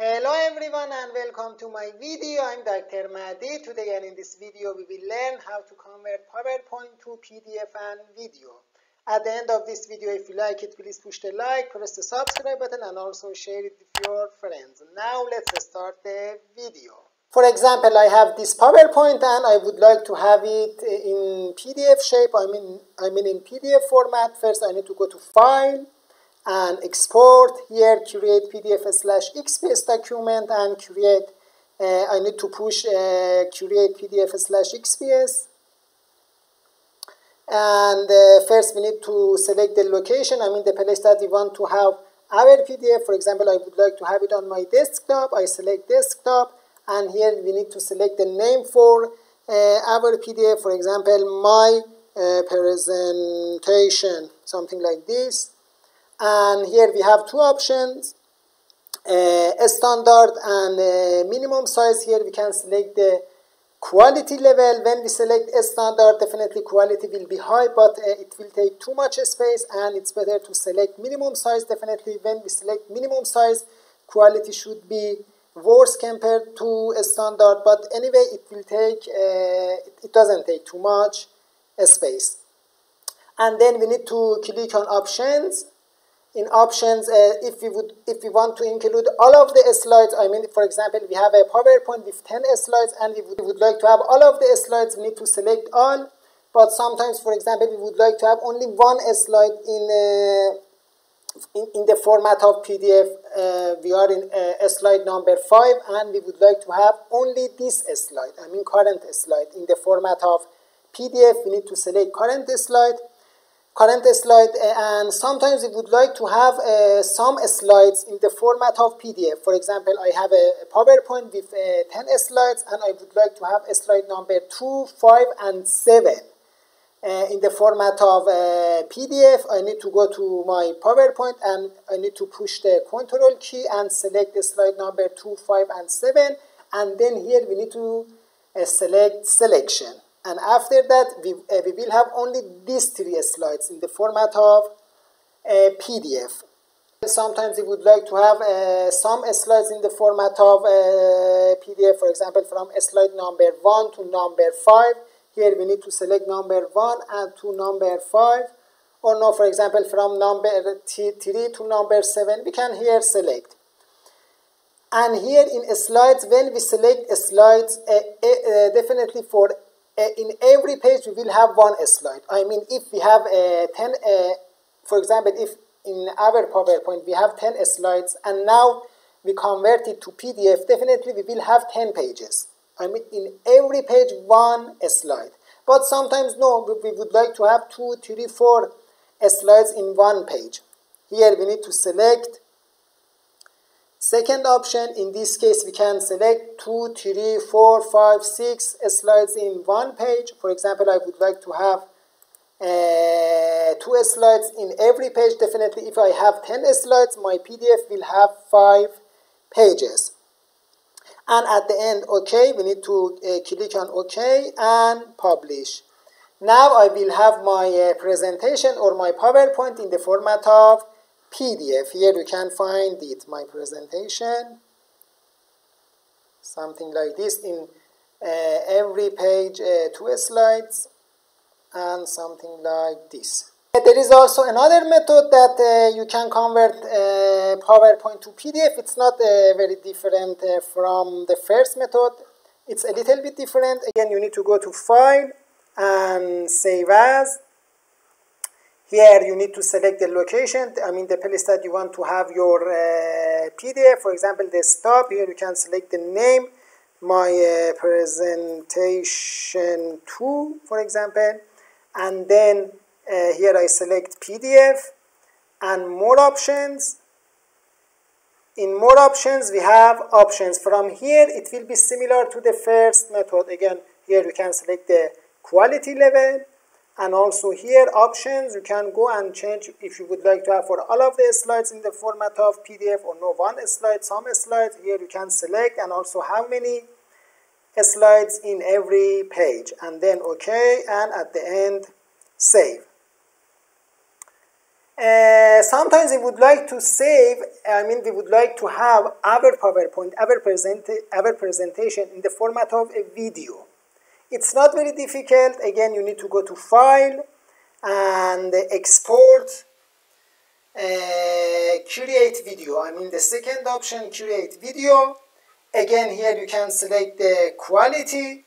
Hello everyone and welcome to my video. I'm Dr. Mahdi. Today and in this video we will learn how to convert PowerPoint to PDF and video. At the end of this video, if you like it, please push the like, press the subscribe button and also share it with your friends. Now let's start the video. For example, I have this PowerPoint and I would like to have it in PDF shape. I mean, I mean in PDF format. First, I need to go to File, and export. Here create pdf slash xps document and create uh, I need to push uh, create pdf slash xps and uh, first we need to select the location. I mean the place that we want to have our pdf for example I would like to have it on my desktop. I select desktop and here we need to select the name for uh, our pdf for example my uh, presentation something like this and here we have two options uh, standard and minimum size. Here we can select the quality level. When we select standard definitely quality will be high but uh, it will take too much space and it's better to select minimum size. Definitely when we select minimum size quality should be worse compared to standard. But anyway it will take uh, it doesn't take too much space. And then we need to click on options in options, uh, if we would, if we want to include all of the slides, I mean, for example, we have a PowerPoint with 10 slides and we would, we would like to have all of the slides, we need to select all. But sometimes, for example, we would like to have only one slide in, uh, in, in, the format of PDF. Uh, we are in uh, slide number 5 and we would like to have only this slide, I mean current slide. In the format of PDF, we need to select current slide current slide and sometimes we would like to have uh, some slides in the format of PDF. For example, I have a PowerPoint with uh, 10 slides and I would like to have slide number 2, 5 and 7. Uh, in the format of PDF, I need to go to my PowerPoint and I need to push the Control key and select slide number 2, 5 and 7 and then here we need to select selection and after that we, uh, we will have only these three slides in the format of a PDF. Sometimes we would like to have uh, some slides in the format of a PDF, for example, from slide number 1 to number 5. Here we need to select number 1 and to number 5. Or no, for example, from number 3 to number 7, we can here select. And here in slides, when we select slides, uh, uh, definitely for uh, in every page we will have one slide. I mean, if we have uh, 10, uh, for example, if in our PowerPoint we have 10 slides and now we convert it to PDF, definitely we will have 10 pages. I mean, in every page, one slide. But sometimes, no, we would like to have two, three, four slides in one page. Here we need to select Second option, in this case, we can select 2, 3, 4, 5, 6 slides in one page. For example, I would like to have uh, two slides in every page. Definitely, if I have 10 slides, my PDF will have 5 pages. And at the end, OK, we need to uh, click on OK and publish. Now I will have my uh, presentation or my PowerPoint in the format of PDF. Here you can find it, my presentation. Something like this in uh, every page, uh, two slides and something like this. There is also another method that uh, you can convert uh, PowerPoint to PDF. It's not uh, very different uh, from the first method. It's a little bit different. Again, you need to go to File and Save As here you need to select the location, I mean the place that you want to have your uh, PDF. For example, desktop, here you can select the name, my uh, presentation 2, for example. And then uh, here I select PDF and more options. In more options, we have options. From here, it will be similar to the first method. Again, here you can select the quality level and also here options you can go and change if you would like to have for all of the slides in the format of PDF or no one slide some slides. Here you can select and also how many slides in every page. And then OK and at the end save. Uh, sometimes we would like to save, I mean, we would like to have our PowerPoint, our, present, our presentation in the format of a video. It's not very difficult. Again, you need to go to File and Export, uh, Create Video. I mean, the second option, Create Video. Again, here you can select the quality.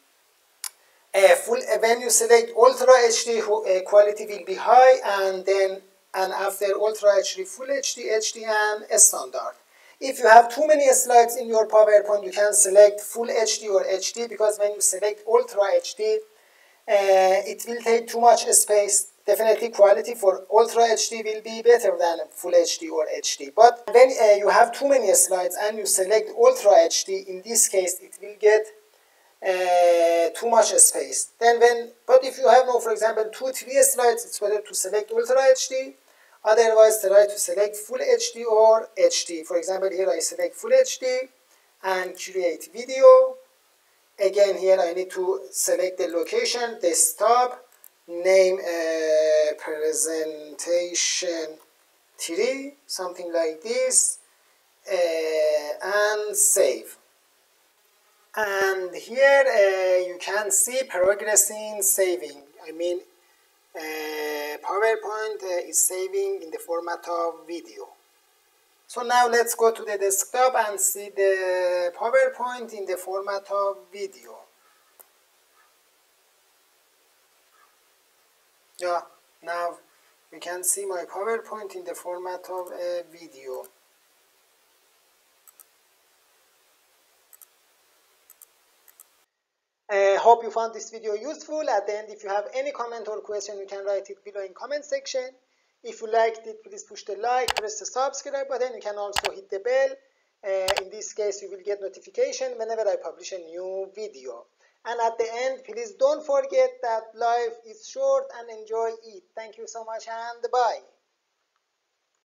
Uh, full, when you select Ultra HD, uh, quality will be high, and then and after Ultra HD, Full HD, HD, and Standard. If you have too many slides in your PowerPoint, you can select Full HD or HD because when you select Ultra HD, uh, it will take too much space. Definitely quality for Ultra HD will be better than Full HD or HD. But when uh, you have too many slides and you select Ultra HD, in this case, it will get uh, too much space. Then when, but if you have no, for example, two, three slides, it's better to select Ultra HD Otherwise, try to select Full HD or HD. For example, here I select Full HD and create video. Again, here I need to select the location, desktop, name uh, presentation 3, something like this, uh, and save. And here uh, you can see progressing saving. I mean, PowerPoint uh, is saving in the format of video. So now let's go to the desktop and see the PowerPoint in the format of video. Yeah, now we can see my PowerPoint in the format of a video. Uh, hope you found this video useful. At the end, if you have any comment or question, you can write it below in comment section. If you liked it, please push the like, press the subscribe button. You can also hit the bell. Uh, in this case, you will get notification whenever I publish a new video. And at the end, please don't forget that life is short and enjoy it. Thank you so much and bye.